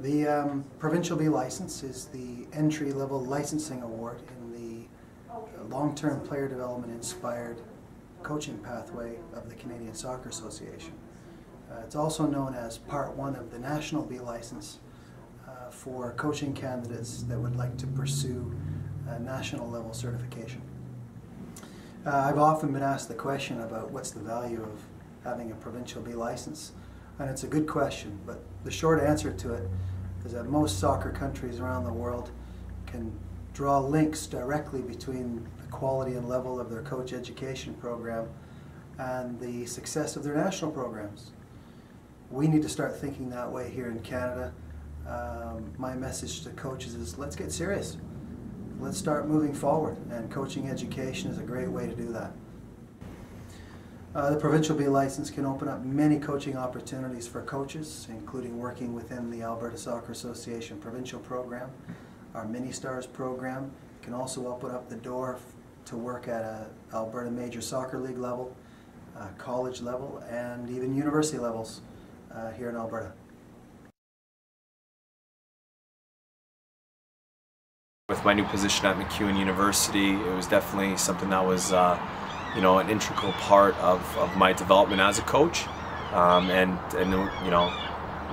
The um, Provincial B license is the entry-level licensing award in the long-term player development inspired coaching pathway of the Canadian Soccer Association. Uh, it's also known as Part 1 of the National B license uh, for coaching candidates that would like to pursue national level certification. Uh, I've often been asked the question about what's the value of having a Provincial B license. And it's a good question, but the short answer to it is that most soccer countries around the world can draw links directly between the quality and level of their coach education program and the success of their national programs. We need to start thinking that way here in Canada. Um, my message to coaches is let's get serious. Let's start moving forward, and coaching education is a great way to do that. Uh, the Provincial B license can open up many coaching opportunities for coaches, including working within the Alberta Soccer Association provincial program. Our Mini Stars program can also open up the door to work at a Alberta Major Soccer League level, uh, college level, and even university levels uh, here in Alberta. With my new position at MacEwan University, it was definitely something that was uh, you know, an integral part of, of my development as a coach. Um, and, and, you know,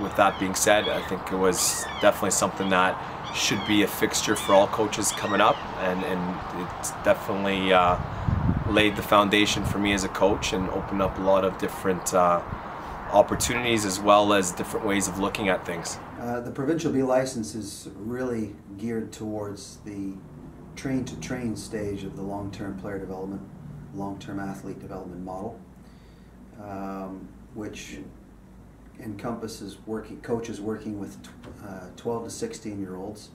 with that being said, I think it was definitely something that should be a fixture for all coaches coming up. And, and it's definitely uh, laid the foundation for me as a coach and opened up a lot of different uh, opportunities as well as different ways of looking at things. Uh, the Provincial B license is really geared towards the train to train stage of the long-term player development long-term athlete development model, um, which encompasses working coaches working with uh, 12 to 16 year olds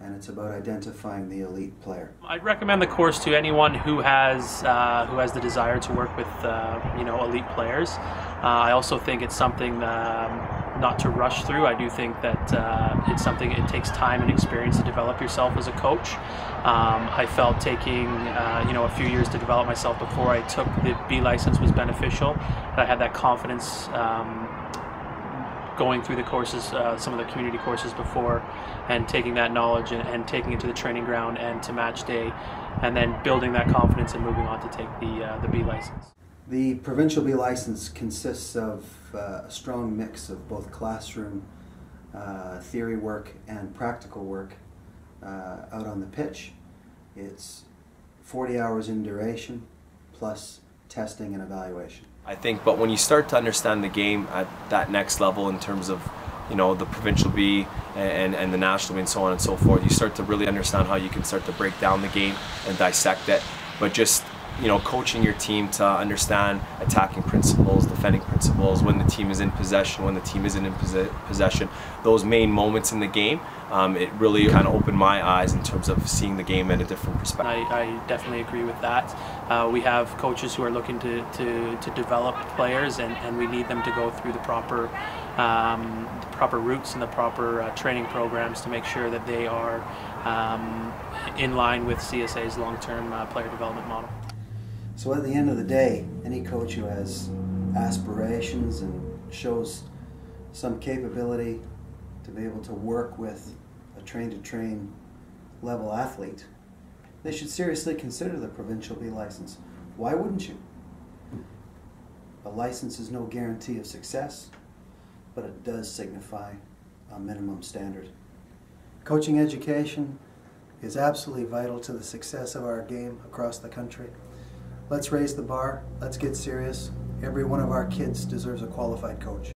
and it's about identifying the elite player. I'd recommend the course to anyone who has uh, who has the desire to work with uh, you know elite players. Uh, I also think it's something um, not to rush through. I do think that uh, it's something it takes time and experience to develop yourself as a coach. Um, I felt taking uh, you know a few years to develop myself before I took the B license was beneficial. I had that confidence. Um, going through the courses, uh, some of the community courses before, and taking that knowledge and, and, taking it to the training ground and to match day, and then building that confidence and moving on to take the uh, the B license. The provincial B license consists of uh, a strong mix of both classroom uh, theory work and practical work uh, out on the pitch. It's 40 hours in duration plus testing and evaluation. I think, but when you start to understand the game at that next level in terms of, you know, the provincial B and, and the national B and so on and so forth, you start to really understand how you can start to break down the game and dissect it. But just you know, coaching your team to understand attacking principles, defending principles, when the team is in possession, when the team isn't in possession, those main moments in the game, um, it really kind of opened my eyes in terms of seeing the game in a different perspective. I, I definitely agree with that. Uh, we have coaches who are looking to, to, to develop players and, and we need them to go through the proper um, the proper routes and the proper uh, training programs to make sure that they are um, in line with CSA's long-term uh, player development model. So at the end of the day, any coach who has aspirations and shows some capability to be able to work with a train to train level athlete, they should seriously consider the provincial B license. Why wouldn't you? A license is no guarantee of success, but it does signify a minimum standard. Coaching education is absolutely vital to the success of our game across the country. Let's raise the bar. Let's get serious. Every one of our kids deserves a qualified coach.